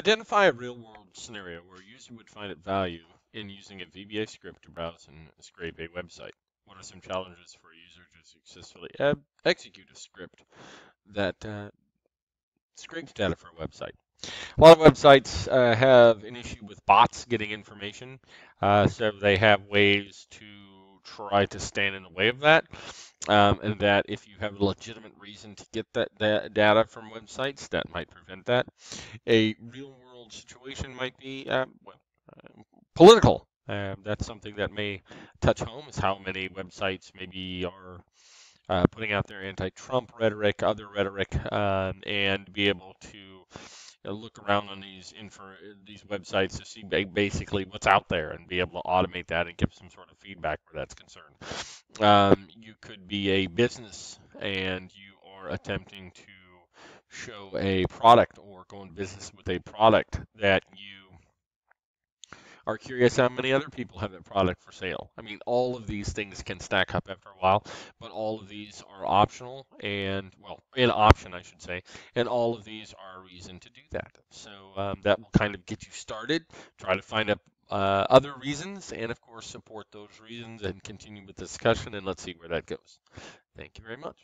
Identify a real-world scenario where a user would find it value in using a VBA script to browse and scrape a website. What are some challenges for a user to successfully execute a script that uh, scrapes data for a website? A lot of websites uh, have an issue with bots getting information, uh, so they have ways to try to stand in the way of that. Um, and that if you have a legitimate reason to get that, that data from websites, that might prevent that. A real world situation might be uh, well, uh, political. Um, that's something that may touch home is how many websites maybe are uh, putting out their anti-Trump rhetoric, other rhetoric, um, and be able to uh, look around on these info these websites to see basically what's out there and be able to automate that and give some sort of feedback where that's concerned. Um, you could be a business and you are attempting to show a product or go in business with a product that you are curious how many other people have that product for sale. I mean, all of these things can stack up after a while, but all of these are optional and, well, an option, I should say, and all of these are a reason to do that. So um, that will kind of get you started. Try to find up uh, other reasons and, of course, support those reasons and continue with the discussion, and let's see where that goes. Thank you very much.